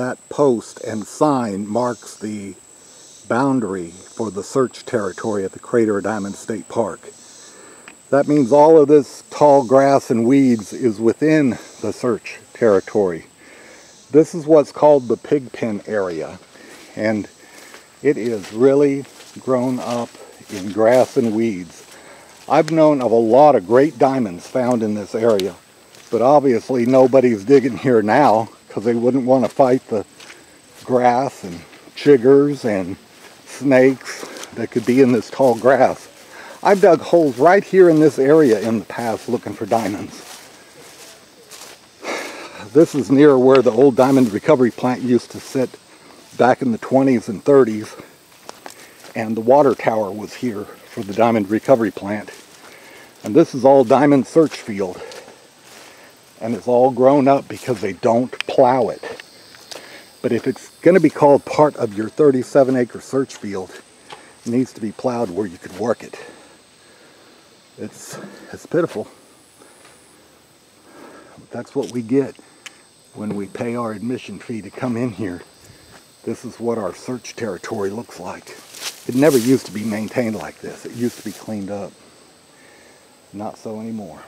that post and sign marks the boundary for the search territory at the Crater Diamond State Park. That means all of this tall grass and weeds is within the search territory. This is what's called the pig pen area and it is really grown up in grass and weeds. I've known of a lot of great diamonds found in this area, but obviously nobody's digging here now because they wouldn't want to fight the grass and chiggers and snakes that could be in this tall grass. I've dug holes right here in this area in the past looking for diamonds. This is near where the old diamond recovery plant used to sit back in the 20s and 30s. And the water tower was here for the diamond recovery plant. And this is all diamond search field. And it's all grown up because they don't plow it. But if it's going to be called part of your 37 acre search field, it needs to be plowed where you could work it. It's, it's pitiful. That's what we get when we pay our admission fee to come in here. This is what our search territory looks like. It never used to be maintained like this. It used to be cleaned up. Not so anymore.